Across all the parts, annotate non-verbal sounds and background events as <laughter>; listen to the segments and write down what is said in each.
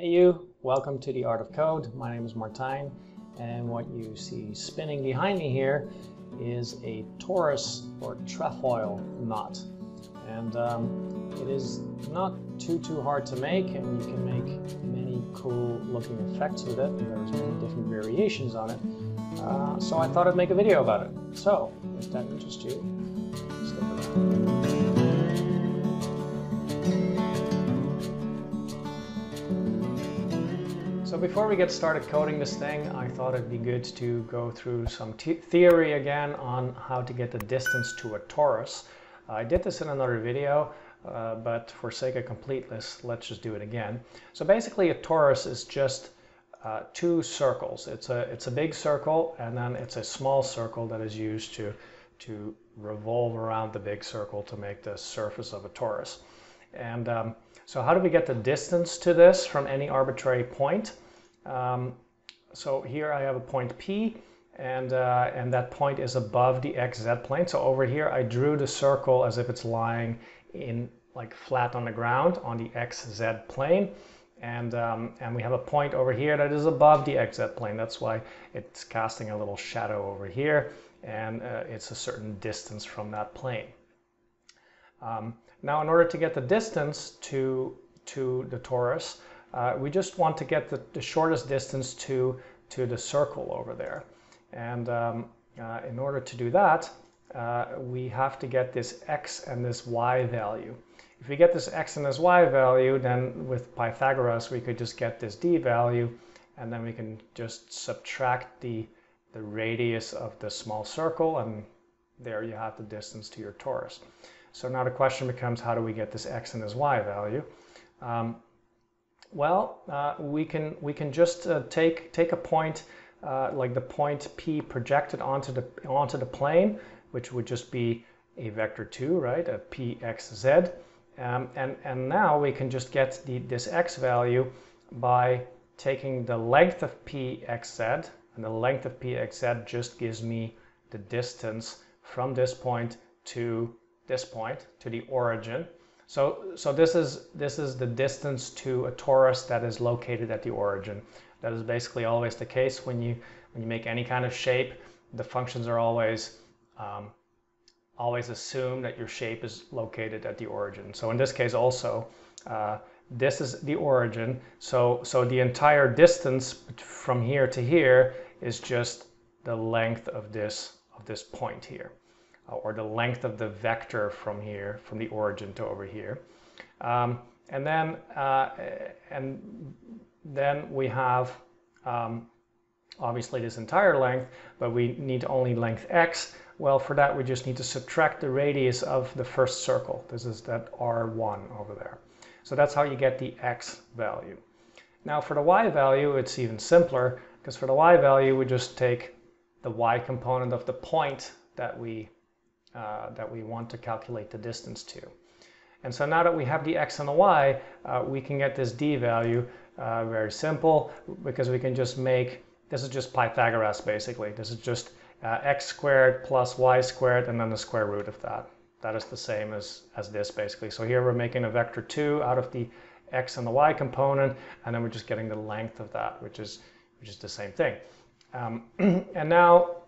Hey you, welcome to the Art of Code. My name is Martijn and what you see spinning behind me here is a torus or trefoil knot. And um, it is not too too hard to make and you can make many cool looking effects with it. There's many different variations on it. Uh, so I thought I'd make a video about it. So if that interests you, stick around. Before we get started coding this thing, I thought it'd be good to go through some theory again on how to get the distance to a torus. I did this in another video, uh, but for sake of completeness, let's just do it again. So basically a torus is just uh, two circles. It's a, it's a big circle and then it's a small circle that is used to, to revolve around the big circle to make the surface of a torus. And um, so how do we get the distance to this from any arbitrary point? Um, so here I have a point P and, uh, and that point is above the XZ plane. So over here I drew the circle as if it's lying in like flat on the ground on the XZ plane. And, um, and we have a point over here that is above the XZ plane. That's why it's casting a little shadow over here and uh, it's a certain distance from that plane. Um, now, in order to get the distance to, to the torus, uh, we just want to get the, the, shortest distance to, to the circle over there. And um, uh, in order to do that, uh, we have to get this x and this y value. If we get this x and this y value, then with Pythagoras, we could just get this d value, and then we can just subtract the, the radius of the small circle, and there you have the distance to your torus. So now the question becomes how do we get this x and this y value? Um, well, uh, we can we can just uh, take take a point uh, like the point p projected onto the onto the plane, which would just be a vector two, right? A pxz, um, and and now we can just get the this x value by taking the length of pxz, and the length of pxz just gives me the distance from this point to this point to the origin. So, so this is this is the distance to a torus that is located at the origin. That is basically always the case when you when you make any kind of shape. The functions are always um, always assume that your shape is located at the origin. So in this case also, uh, this is the origin. So so the entire distance from here to here is just the length of this of this point here. Uh, or the length of the vector from here, from the origin to over here. Um, and then uh, and then we have um, obviously this entire length, but we need only length x. Well, for that we just need to subtract the radius of the first circle. This is that r1 over there. So that's how you get the x value. Now for the y value, it's even simpler because for the y value, we just take the y component of the point that we uh, that we want to calculate the distance to. And so now that we have the x and the y, uh, we can get this d value uh, very simple because we can just make, this is just Pythagoras basically. This is just uh, x squared plus y squared and then the square root of that. That is the same as, as this basically. So here we're making a vector 2 out of the x and the y component and then we're just getting the length of that, which is, which is the same thing. Um, <clears throat> and now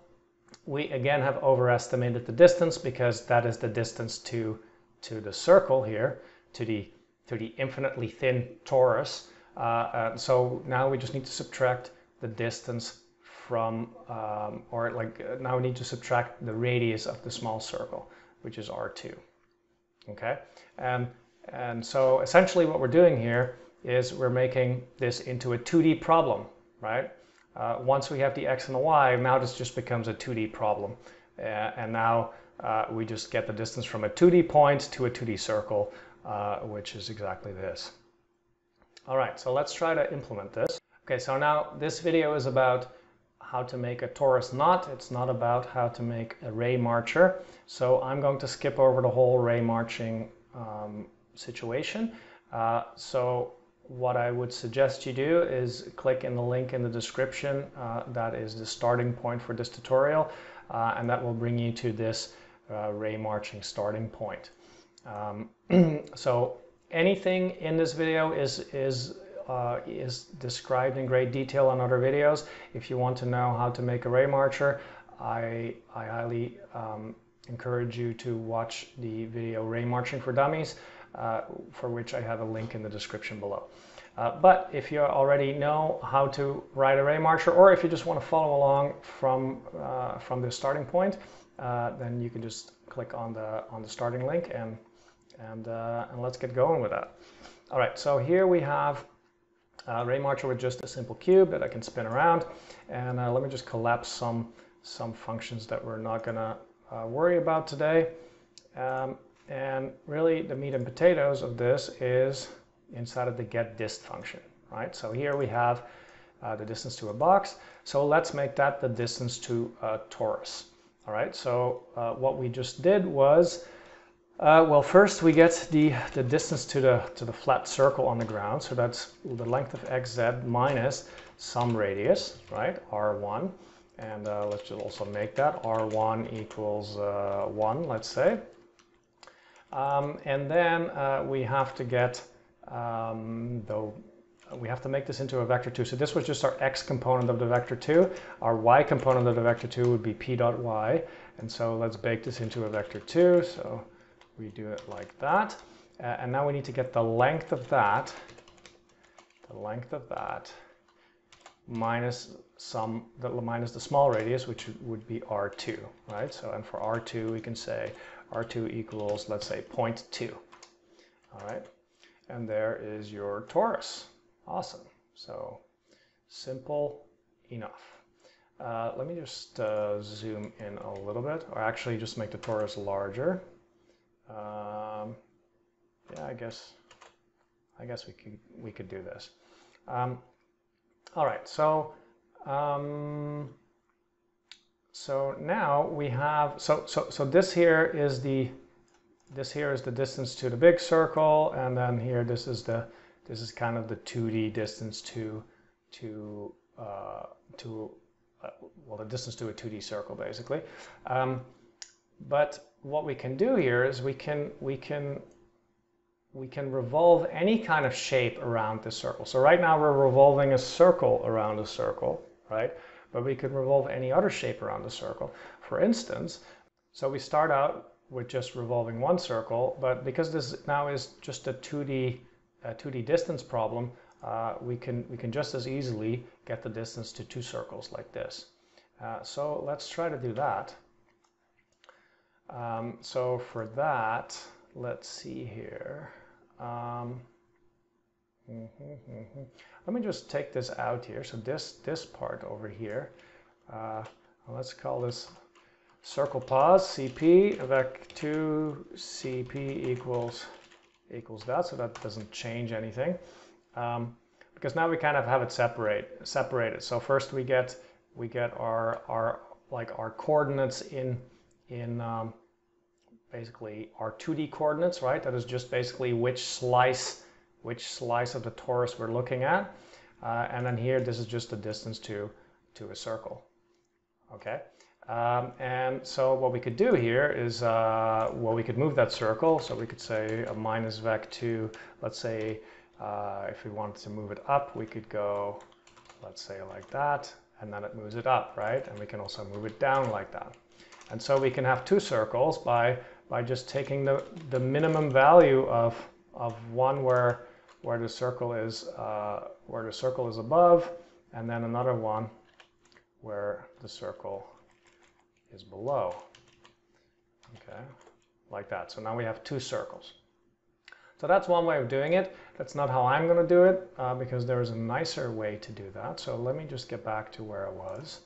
we again have overestimated the distance because that is the distance to, to the circle here, to the, to the infinitely thin torus. Uh, uh, so now we just need to subtract the distance from, um, or like uh, now we need to subtract the radius of the small circle, which is R2. Okay, and, and so essentially what we're doing here is we're making this into a 2D problem, right? Uh, once we have the x and the y, now this just becomes a 2D problem. Uh, and now uh, we just get the distance from a 2D point to a 2D circle, uh, which is exactly this. All right, so let's try to implement this. Okay, so now this video is about how to make a torus knot. It's not about how to make a ray marcher. So I'm going to skip over the whole ray marching um, situation. Uh, so what I would suggest you do is click in the link in the description. Uh, that is the starting point for this tutorial. Uh, and that will bring you to this uh, ray marching starting point. Um, <clears throat> so anything in this video is, is uh, is described in great detail on other videos. If you want to know how to make a ray marcher, I, I highly um, encourage you to watch the video Ray Marching for Dummies, uh, for which I have a link in the description below. Uh, but if you already know how to write a ray marcher, or if you just want to follow along from, uh, from the starting point, uh, then you can just click on the, on the starting link and, and, uh, and let's get going with that. All right, so here we have a ray marcher with just a simple cube that I can spin around. And uh, let me just collapse some, some functions that we're not gonna uh, worry about today. Um, and really the meat and potatoes of this is inside of the get dist function, right? So here we have uh, the distance to a box. So let's make that the distance to a torus. All right, so uh, what we just did was, uh, well, first we get the, the distance to the, to the flat circle on the ground. So that's the length of xz minus some radius, right, r1. And uh, let's just also make that r1 equals uh, 1, let's say. Um, and then uh, we have to get um, though we have to make this into a vector 2. So this was just our x component of the vector 2. Our y component of the vector 2 would be p dot y. And so let's bake this into a vector 2. So we do it like that. Uh, and now we need to get the length of that, the length of that, minus some, the, minus the small radius, which would be r2, right? So, and for r2, we can say r2 equals, let's say, 0.2, all right? And there is your torus. Awesome. So simple enough. Uh, let me just uh, zoom in a little bit, or actually just make the torus larger. Um, yeah, I guess I guess we could we could do this. Um, all right, so um, so now we have so so so this here is the this here is the distance to the big circle, and then here this is the this is kind of the 2D distance to to uh, to uh, well the distance to a 2D circle basically. Um, but what we can do here is we can we can we can revolve any kind of shape around the circle. So right now we're revolving a circle around a circle, right? But we can revolve any other shape around the circle. For instance, so we start out with just revolving one circle, but because this now is just a 2D, a 2D distance problem, uh, we, can, we can just as easily get the distance to two circles like this. Uh, so let's try to do that. Um, so for that, let's see here. Um, mm -hmm, mm -hmm. Let me just take this out here. So this, this part over here, uh, let's call this circle pos cp vec2 cp equals equals that so that doesn't change anything um, because now we kind of have it separate separated so first we get we get our our like our coordinates in in um, basically our 2d coordinates right that is just basically which slice which slice of the torus we're looking at uh, and then here this is just the distance to to a circle okay um, and so what we could do here is, uh, well, we could move that circle. So we could say a minus vec2, let's say uh, if we wanted to move it up, we could go, let's say like that, and then it moves it up, right? And we can also move it down like that. And so we can have two circles by, by just taking the, the minimum value of, of one where, where the circle is, uh, where the circle is above, and then another one where the circle is below. Okay, like that. So now we have two circles. So that's one way of doing it. That's not how I'm going to do it uh, because there is a nicer way to do that. So let me just get back to where I was.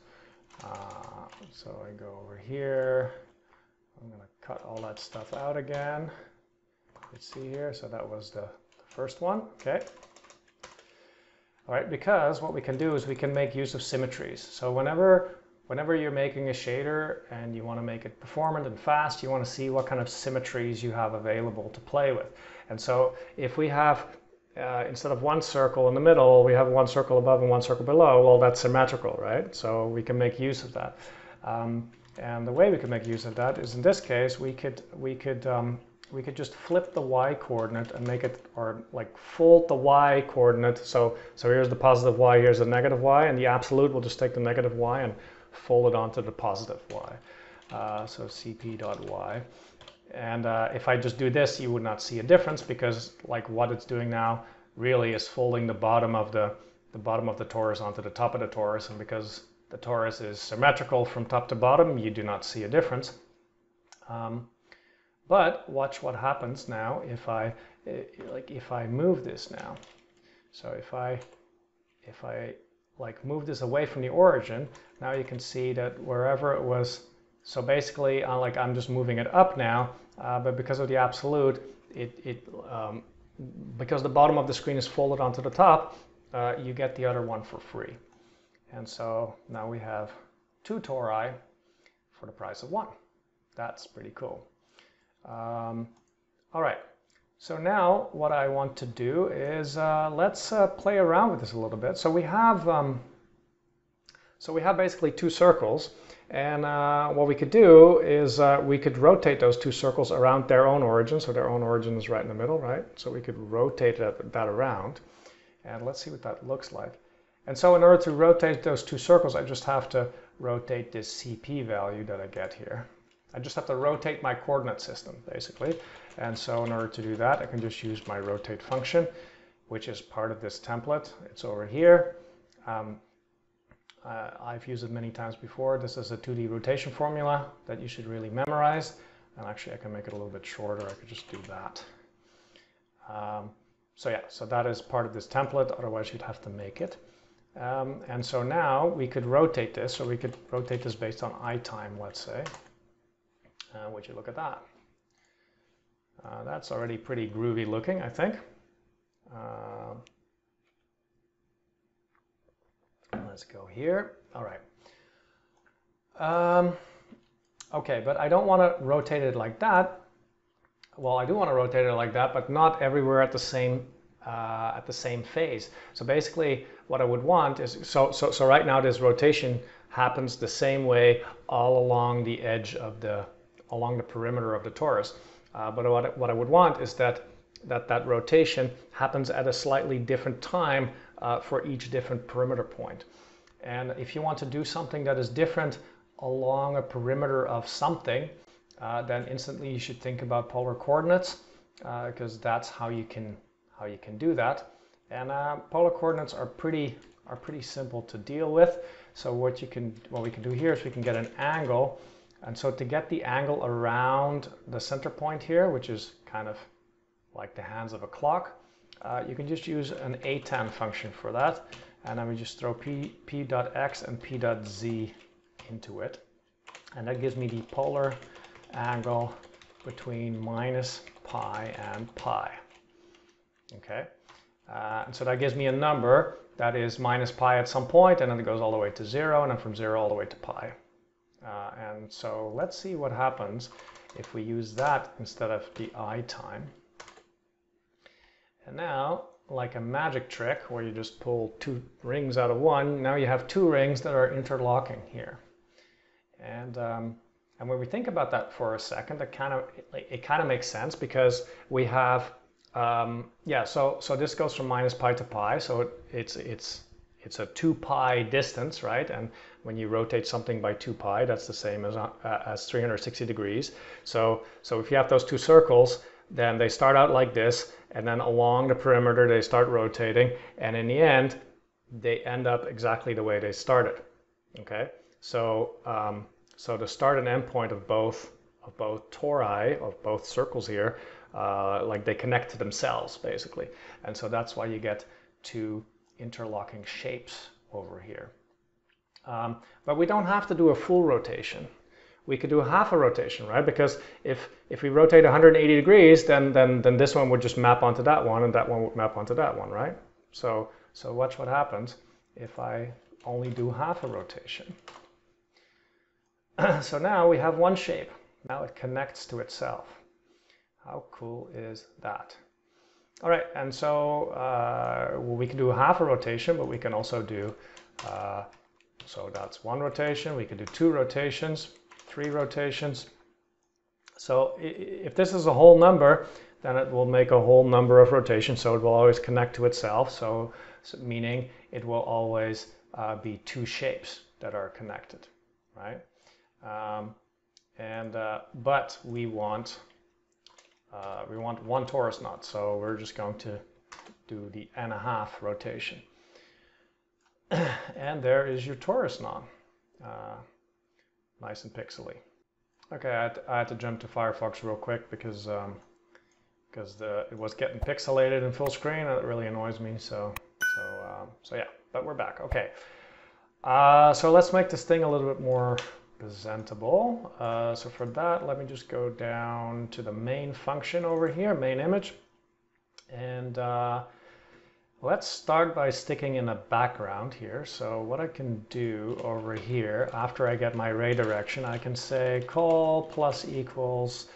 Uh, so I go over here. I'm going to cut all that stuff out again. Let's see here. So that was the, the first one. Okay. All right, because what we can do is we can make use of symmetries. So whenever whenever you're making a shader and you want to make it performant and fast, you want to see what kind of symmetries you have available to play with. And so if we have, uh, instead of one circle in the middle, we have one circle above and one circle below, well, that's symmetrical, right? So we can make use of that. Um, and the way we can make use of that is in this case, we could, we could, um, we could just flip the y coordinate and make it, or like fold the y coordinate. So, so here's the positive y, here's the negative y, and the absolute, we'll just take the negative y and fold it onto the positive y. Uh, so cp dot y. And uh, if I just do this, you would not see a difference because like what it's doing now really is folding the bottom of the, the bottom of the torus onto the top of the torus. And because the torus is symmetrical from top to bottom, you do not see a difference. Um, but watch what happens now if I, like if I move this now. So if I, if I like move this away from the origin, now you can see that wherever it was, so basically uh, like I'm just moving it up now, uh, but because of the absolute, it, it um, because the bottom of the screen is folded onto the top, uh, you get the other one for free. And so now we have two tori for the price of one. That's pretty cool. Um, all right, so now what I want to do is uh, let's uh, play around with this a little bit. So we have um, so we have basically two circles and uh, what we could do is uh, we could rotate those two circles around their own origin. So their own origin is right in the middle, right? So we could rotate that, that around. And let's see what that looks like. And so in order to rotate those two circles, I just have to rotate this CP value that I get here. I just have to rotate my coordinate system, basically. And so in order to do that, I can just use my rotate function, which is part of this template. It's over here. Um, uh, I've used it many times before. This is a 2D rotation formula that you should really memorize. And actually, I can make it a little bit shorter. I could just do that. Um, so yeah, so that is part of this template. Otherwise, you'd have to make it. Um, and so now we could rotate this. So we could rotate this based on I time, let's say. Uh, would you look at that? Uh, that's already pretty groovy looking, I think. Uh, Let's go here. All right. Um, okay, but I don't want to rotate it like that. Well, I do want to rotate it like that, but not everywhere at the same uh, at the same phase. So basically, what I would want is so so so right now this rotation happens the same way all along the edge of the along the perimeter of the torus. Uh, but what what I would want is that that that rotation happens at a slightly different time uh, for each different perimeter point. And if you want to do something that is different along a perimeter of something, uh, then instantly you should think about polar coordinates because uh, that's how you can how you can do that. And uh, polar coordinates are pretty are pretty simple to deal with. So what you can what we can do here is we can get an angle. And so to get the angle around the center point here, which is kind of like the hands of a clock, uh, you can just use an atan function for that. And then we just throw p, p dot x and p dot z into it. And that gives me the polar angle between minus pi and pi. Okay, uh, and so that gives me a number that is minus pi at some point, and then it goes all the way to zero, and then from zero all the way to pi. Uh, and so let's see what happens if we use that instead of the i time. And now like a magic trick where you just pull two rings out of one, now you have two rings that are interlocking here. And, um, and when we think about that for a second, it kind of, it, it kind of makes sense because we have, um, yeah, so, so this goes from minus pi to pi, so it, it's, it's, it's a 2 pi distance, right? And when you rotate something by 2 pi, that's the same as, uh, as 360 degrees. So, so if you have those two circles, then they start out like this, and then along the perimeter they start rotating, and in the end, they end up exactly the way they started. Okay, so um, so the start and end point of both of both tori of both circles here, uh, like they connect to themselves basically, and so that's why you get two interlocking shapes over here. Um, but we don't have to do a full rotation we could do a half a rotation, right? Because if if we rotate 180 degrees, then then then this one would just map onto that one, and that one would map onto that one, right? So so watch what happens if I only do half a rotation. <clears throat> so now we have one shape. Now it connects to itself. How cool is that? All right, and so uh, we can do half a rotation, but we can also do, uh, so that's one rotation. We can do two rotations three rotations. So if this is a whole number, then it will make a whole number of rotations. So it will always connect to itself. So, so meaning it will always uh, be two shapes that are connected, right? Um, and uh, but we want uh, we want one torus knot, so we're just going to do the and a half rotation. <clears throat> and there is your torus knot, uh, nice and pixely. Okay, I had, to, I had, to, jump to Firefox real quick because um, because the it was getting pixelated in full screen and it really annoys me. So so um, so yeah, but we're back. Okay, uh, so let's make this thing a little bit more presentable. Uh, so for that, let me just go down to the main function over here, main image. And uh, let's start by sticking in a background here. So what I can do over here, after I get my ray direction, I can say call plus equals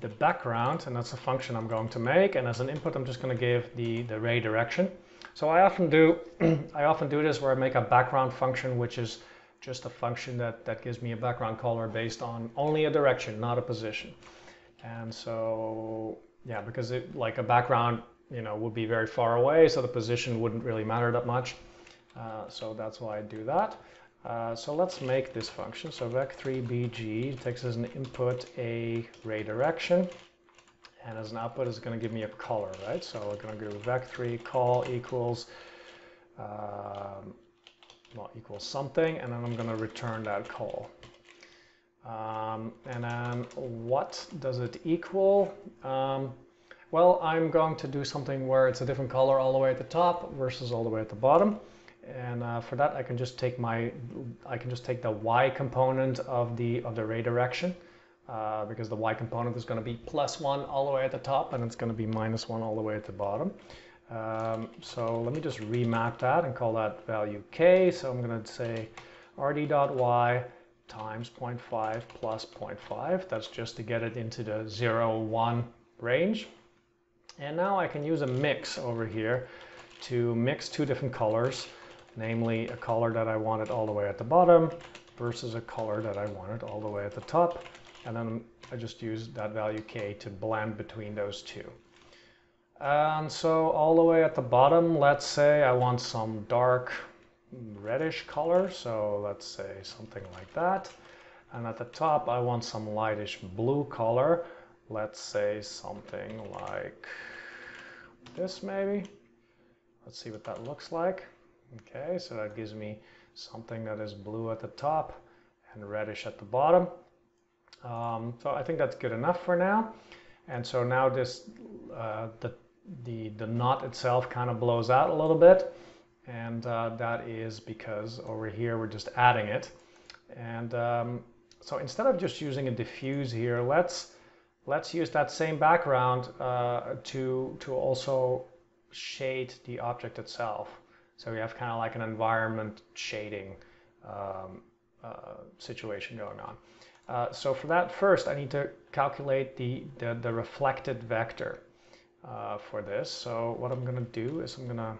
the background, and that's a function I'm going to make. And as an input, I'm just going to give the, the ray direction. So I often do, <clears throat> I often do this where I make a background function, which is just a function that, that gives me a background color based on only a direction, not a position. And so, yeah, because it like a background, you know, would be very far away, so the position wouldn't really matter that much. Uh, so that's why I do that. Uh, so let's make this function. So vec3bg takes as an input a ray direction, and as an output is going to give me a color, right? So we're going to do vec3 call equals um, well, equals something, and then I'm going to return that call. Um, and then what does it equal? Um, well, I'm going to do something where it's a different color all the way at the top versus all the way at the bottom. And uh, for that, I can just take my, I can just take the y component of the of the ray direction, uh, because the y component is going to be plus one all the way at the top, and it's going to be minus one all the way at the bottom. Um, so let me just remap that and call that value k. So I'm going to say rd.y times 0.5 plus 0.5. That's just to get it into the 0, 1 range. And now I can use a mix over here to mix two different colors, namely a color that I wanted all the way at the bottom versus a color that I wanted all the way at the top. And then I just use that value k to blend between those two. And so all the way at the bottom, let's say I want some dark reddish color. So let's say something like that. And at the top, I want some lightish blue color. Let's say something like this maybe. Let's see what that looks like. Okay, so that gives me something that is blue at the top and reddish at the bottom. Um, so I think that's good enough for now. And so now this, uh, the the, the knot itself kind of blows out a little bit. And uh, that is because over here we're just adding it. And um, so instead of just using a diffuse here, let's let's use that same background uh, to to also shade the object itself. So we have kind of like an environment shading um, uh, situation going on. Uh, so for that first, I need to calculate the, the, the reflected vector uh, for this. So what I'm going to do is I'm going to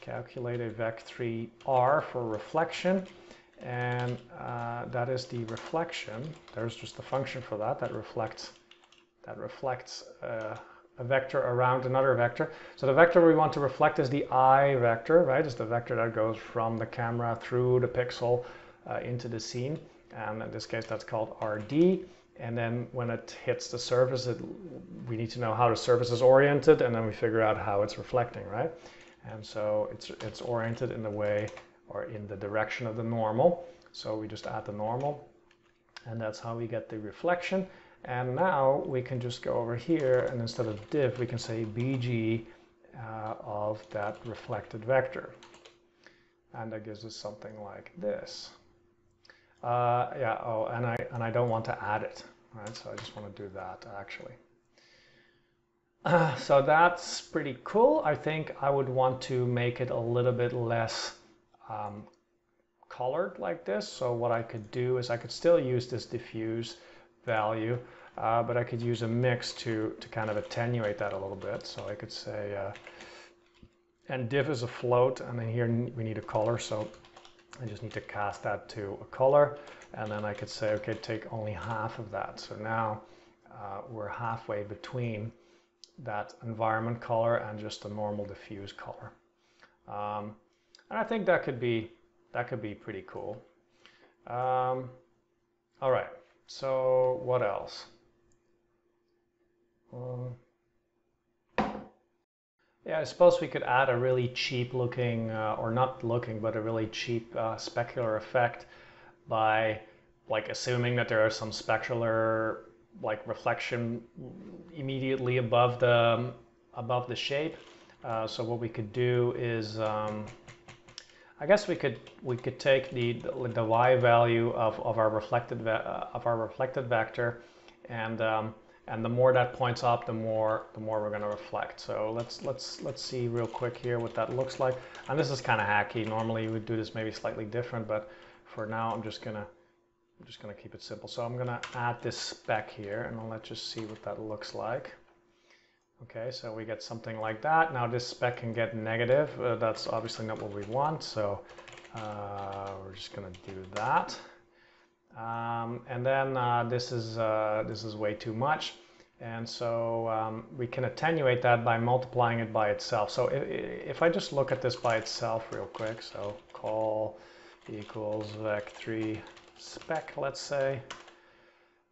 calculate a vec3r for reflection and uh, that is the reflection. There's just a function for that that reflects that reflects uh, a vector around another vector. So the vector we want to reflect is the I vector, right? It's the vector that goes from the camera through the pixel uh, into the scene. And in this case, that's called RD and then when it hits the surface, it, we need to know how the surface is oriented, and then we figure out how it's reflecting, right? And so it's, it's oriented in the way or in the direction of the normal. So we just add the normal, and that's how we get the reflection. And now we can just go over here, and instead of div, we can say bg uh, of that reflected vector. And that gives us something like this. Uh, yeah, oh, and I, and I don't want to add it, right? So I just want to do that actually. Uh, <sighs> so that's pretty cool. I think I would want to make it a little bit less um, colored like this. So what I could do is I could still use this diffuse value, uh, but I could use a mix to, to kind of attenuate that a little bit. So I could say, uh, and div is a float, and then here we need a color. So I just need to cast that to a color and then I could say, okay, take only half of that. So now uh, we're halfway between that environment color and just a normal diffuse color. Um, and I think that could be that could be pretty cool. Um, all right, so what else? Um, yeah, I suppose we could add a really cheap looking, uh, or not looking, but a really cheap uh, specular effect by like assuming that there are some specular like reflection immediately above the above the shape. Uh, so what we could do is, um, I guess we could we could take the the y value of, of our reflected uh, of our reflected vector, and um, and the more that points up, the more the more we're going to reflect. So let's let's let's see real quick here what that looks like. And this is kind of hacky. Normally would do this maybe slightly different, but for now I'm just gonna I'm just gonna keep it simple. So I'm gonna add this spec here, and let's just see what that looks like. Okay, so we get something like that. Now this spec can get negative. Uh, that's obviously not what we want, so uh, we're just gonna do that. Um, and then uh, this is uh, this is way too much. And so um, we can attenuate that by multiplying it by itself. So if, if, I just look at this by itself real quick, so call equals vec3 spec, let's say.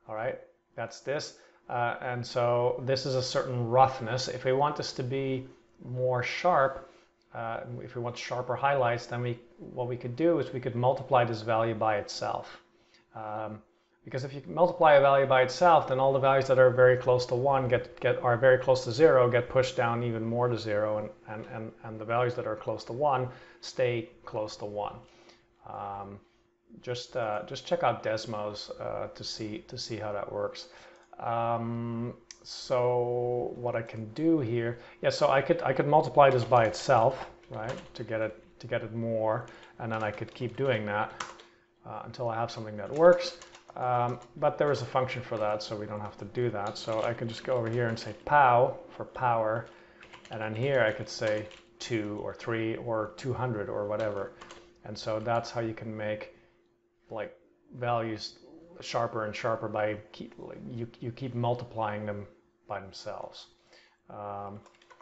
All right, that's this. Uh, and so this is a certain roughness. If we want this to be more sharp, uh, if we want sharper highlights, then we what we could do is we could multiply this value by itself. Um, because if you multiply a value by itself, then all the values that are very close to 1 get, get are very close to 0 get pushed down even more to 0, and, and, and, and the values that are close to 1 stay close to 1. Um, just, uh, just check out Desmos uh, to, see, to see how that works. Um, so what I can do here, yeah, so I could, I could multiply this by itself, right, to get it, to get it more, and then I could keep doing that uh, until I have something that works. Um, but there is a function for that, so we don't have to do that. So I can just go over here and say pow for power, and then here I could say 2 or 3 or 200 or whatever. And so that's how you can make like values sharper and sharper by keep, you, you keep multiplying them by themselves. Um,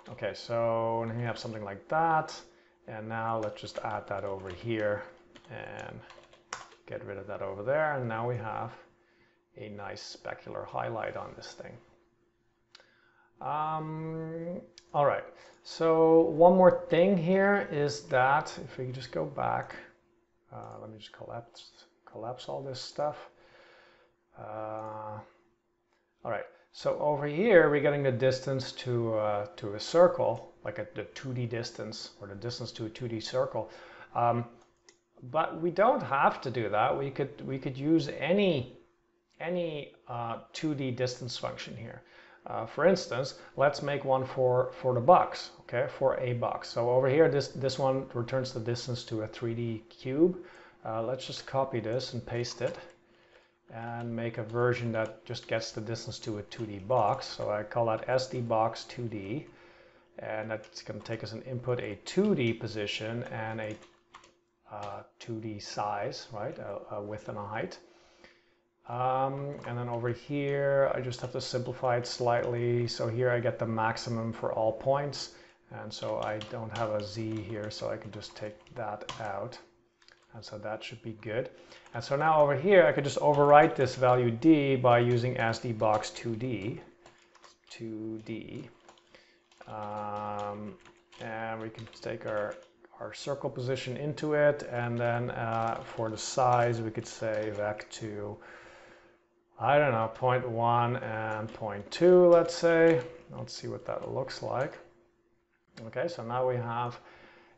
okay, so you have something like that. And now let's just add that over here and get rid of that over there. And now we have a nice specular highlight on this thing. Um, all right, so one more thing here is that if we just go back, uh, let me just collapse, collapse all this stuff. Uh, all right, so over here we're getting the distance to, uh, to a circle, like a, the 2D distance or the distance to a 2D circle. Um, but we don't have to do that. We could, we could use any, any uh, 2D distance function here. Uh, for instance, let's make one for, for the box, okay, for a box. So over here, this, this one returns the distance to a 3D cube. Uh, let's just copy this and paste it and make a version that just gets the distance to a 2D box. So I call that SD box 2D. And that's going to take us an input a 2D position and a 2D size, right? A, a, width and a height. Um, and then over here, I just have to simplify it slightly. So here I get the maximum for all points. And so I don't have a Z here, so I can just take that out. And so that should be good. And so now over here, I could just overwrite this value D by using SDBox 2D. 2D. Um, and we can take our our circle position into it. And then uh, for the size, we could say vec2, I don't know, 0.1 and 0.2, let's say. Let's see what that looks like. Okay, so now we have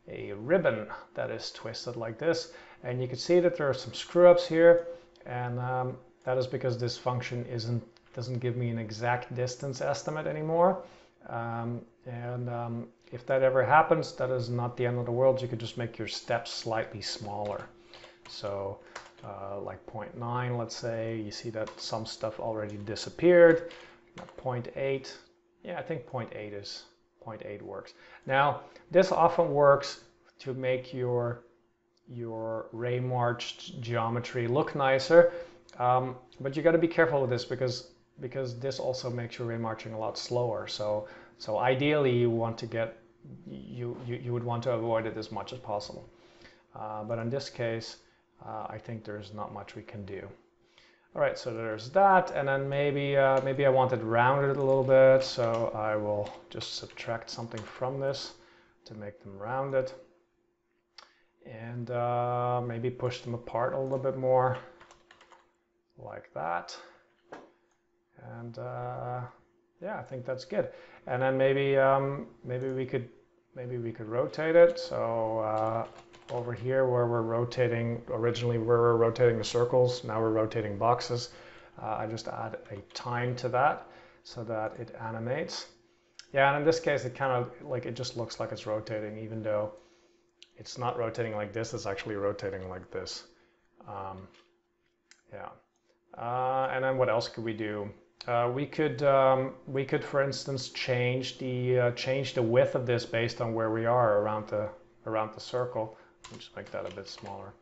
a ribbon that is twisted like this. And you can see that there are some screw ups here. And um, that is because this function isn't doesn't give me an exact distance estimate anymore. Um, and um, if that ever happens, that is not the end of the world. You could just make your steps slightly smaller. So uh, like 0.9, let's say, you see that some stuff already disappeared. 0.8, yeah, I think 0.8 is 0.8 works. Now, this often works to make your your ray marched geometry look nicer. Um, but you got to be careful with this because because this also makes your ray marching a lot slower. So so ideally you want to get you you, you would want to avoid it as much as possible. Uh, but in this case, uh, I think there's not much we can do. All right, so there's that, and then maybe uh, maybe I want it rounded a little bit, so I will just subtract something from this to make them rounded, and uh, maybe push them apart a little bit more, like that, and uh, yeah, I think that's good. And then maybe um, maybe we could maybe we could rotate it. So uh, over here where we're rotating, originally where we're rotating the circles, now we're rotating boxes. Uh, I just add a time to that so that it animates. Yeah, and in this case, it kind of like it just looks like it's rotating, even though it's not rotating like this, it's actually rotating like this. Um, yeah. Uh, and then what else could we do? Uh, we could um, we could, for instance, change the uh, change the width of this based on where we are around the around the circle. Just make that a bit smaller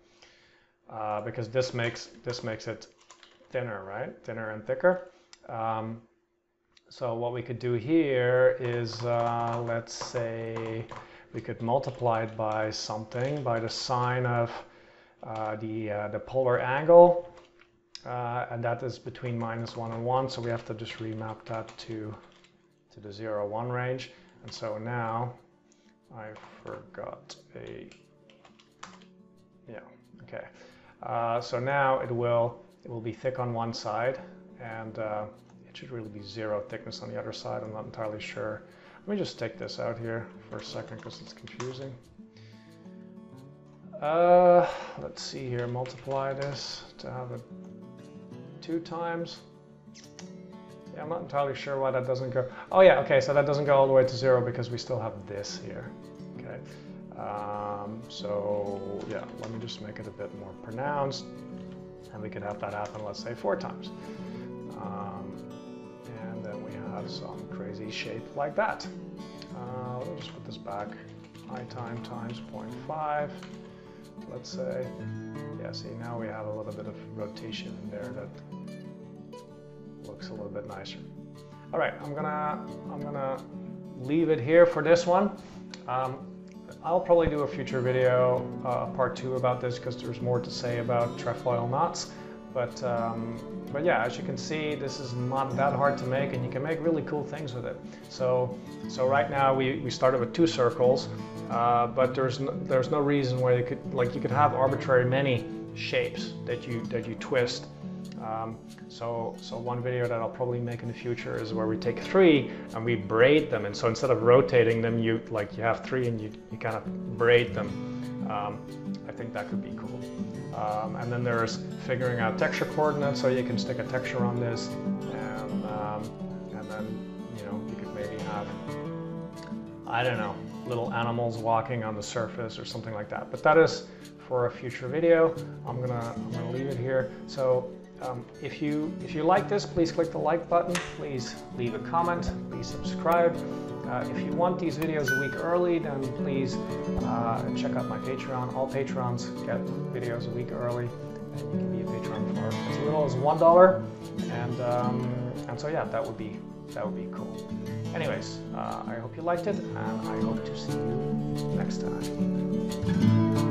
uh, because this makes this makes it thinner, right? Thinner and thicker. Um, so what we could do here is, uh, let's say, we could multiply it by something, by the sine of uh, the the polar angle uh, and that is between minus 1 and 1, so we have to just remap that to, to the 0, 1 range. And so now I forgot a, yeah, okay. Uh, so now it will, it will be thick on one side, and uh, it should really be zero thickness on the other side. I'm not entirely sure. Let me just take this out here for a second because it's confusing. Uh, let's see here, multiply this to have it two times. Yeah, I'm not entirely sure why that doesn't go. Oh yeah, okay, so that doesn't go all the way to zero because we still have this here. Okay, um, so yeah, let me just make it a bit more pronounced, and we could have that happen, let's say, four times. Um, and then we have some crazy shape like that. Uh, let me just put this back. I time times 0.5, let's say. Yeah, see, now we have a little bit of rotation in there that looks a little bit nicer. All right, I'm gonna I'm gonna leave it here for this one. Um, I'll probably do a future video, uh, part two about this because there's more to say about trefoil knots. But um, but yeah, as you can see, this is not that hard to make, and you can make really cool things with it. So so right now we, we started with two circles, uh, but there's no, there's no reason why you could like you could have arbitrary many shapes that you that you twist um, so, so one video that I'll probably make in the future is where we take three and we braid them. And so instead of rotating them, you like you have three and you, you kind of braid them. Um, I think that could be cool. Um, and then there's figuring out texture coordinates, so you can stick a texture on this, and um, and then you know you could maybe have I don't know little animals walking on the surface or something like that. But that is for a future video. I'm gonna I'm gonna leave it here. So um, if you if you like this, please click the like button. Please leave a comment. Please subscribe. Uh, if you want these videos a week early, then please uh, check out my Patreon. All Patrons get videos a week early, and you can be a patron for as little as one dollar. And um, and so yeah, that would be that would be cool anyways, uh, I hope you liked it and I hope to see you next time.